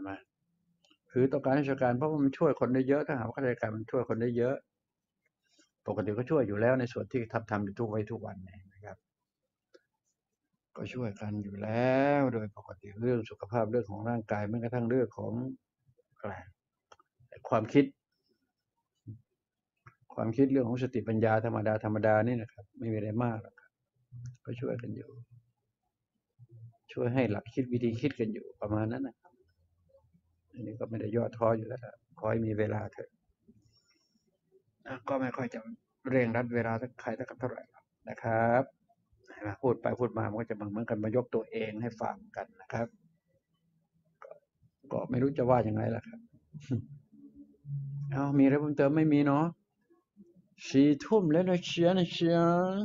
ช่ไหมคือต้องการราชการเพราะว่ามันช่วยคนได้เยอะถ้าหากว่าข้าราชการมันช่วยคนได้เยอะ ปกติก็ช่วยอยู่แล้วในส่วนที่ทำทำอยู่ทุกวันทุกวันเนี่ยนะครับ ก็ช่วยกันอยู่แล้วโดยปกติเรื่องสุขภาพเรื่องของร่างกายแม้กระทั่งเรื่องของอะไรความคิด ความคิดเรื่องของสติปัญญาธรรมดาธรรมดานี่นะครับ ไม่มีอะไรมากหรอกครับก็ช่วยกันอยู่ ช่วยให้หลักคิดวิธีคิดกันอยู่ประมาณนั้นนะครับ อันนี้ก็ไม่ได้ย่อท้ออยู่แล้วขอให้มีเวลาเถอะก็ไม่ค่อยจะเร่งรัดเวลาสักใครสักเท่าไหร่นะครับพูดไปพูดมามันก็จะเหมือนกันมายกตัวเองให้ฟังกันนะครับ ก็ไม่รู้จะว่าอยังไงล่ะครับเอามีอะไรเพิ่มเติมไม่มีเนาะสี่ทุ่มแล้วนะเชียร์นะเชียร์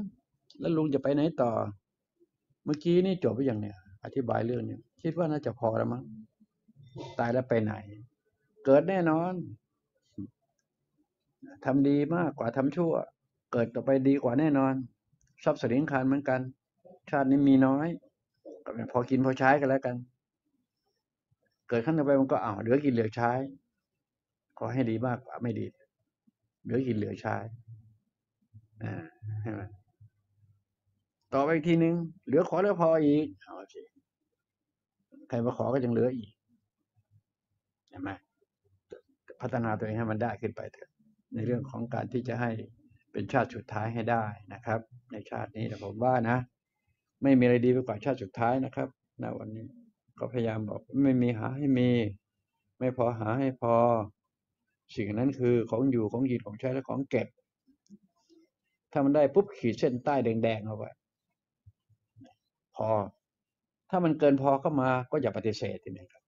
แล้วลุงจะไปไหนต่อ เมื่อกี้นี่จบไปอย่างเนี่ยอธิบายเรื่องนี้คิดว่าน่าจะพอแล้วมั้ง ตายแล้วไปไหน เกิดแน่นอนทำดีมากกว่าทำชั่ว เกิดต่อไปดีกว่าแน่นอนทรัพย์สินคานเหมือนกัน ชาตินี้มีน้อยก็เป็นพอกินพอใช้กันแล้วกัน เกิดขั้นต่อไปมันก็อ้าวเหลือกินเหลือใช้ ขอให้ดีมากกว่าไม่ดีเหลือกินเหลือใช้อ่าใช่ไหมต่อไปอีกทีหนึ่งเหลือขอเหลือพออีกเอาสิใครมาขอก็ยังเหลืออีก เห็นไหมพัฒนาตัวเองให้มันได้ขึ้นไปเถอะในเรื่องของการที่จะให้เป็นชาติสุดท้ายให้ได้นะครับ ในชาตินี้แต่ผมว่านะ ไม่มีอะไรดีไปกว่าชาติสุดท้ายนะครับณวันนี้ก็พยายามบอกไม่มีหาให้มี ไม่พอหาให้พอ สิ่งนั้นคือของอยู่ของกินของใช้และของเก็บ ถ้ามันได้ปุ๊บขีดเส้นใต้แดงๆเอาไว้พอ ถ้ามันเกินพอเข้ามาก็อย่าปฏิเสธทีนี้ครับ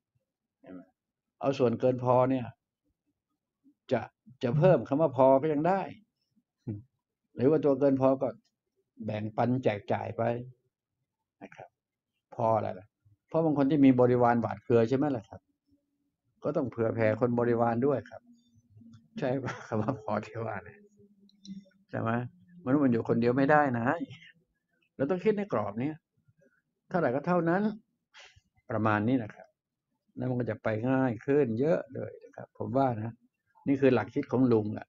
เอาส่วนเกินพอเนี่ย จะจะเพิ่มคำว่าพอก็ยังได้ หรือว่าตัวเกินพอก็แบ่งปันแจกจ่ายไปนะครับ พออะไรล่ะเพราะบางคนที่มีบริวารบาดเครือใช่ไหมล่ะครับ ก็ต้องเผื่อแผ่คนบริวารด้วยครับ ใช่ปะคำว่าพอที่ว่าเนี่ยใช่ไหมมนุษย์มันอยู่คนเดียวไม่ได้นะเราต้องคิดในกรอบเนี้ยเท่าไหร่ก็เท่านั้น ประมาณนี้นะครับ แล้วมันก็จะไปง่ายขึ้นเยอะเลยนะครับ ผมว่านะ นี่คือหลักคิดของลุงอะ